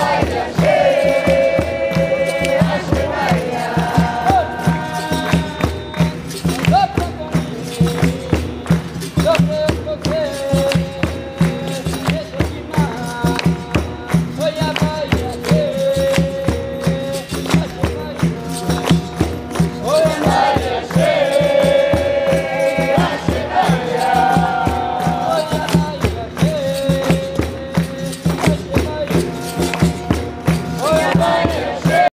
Hallelujah.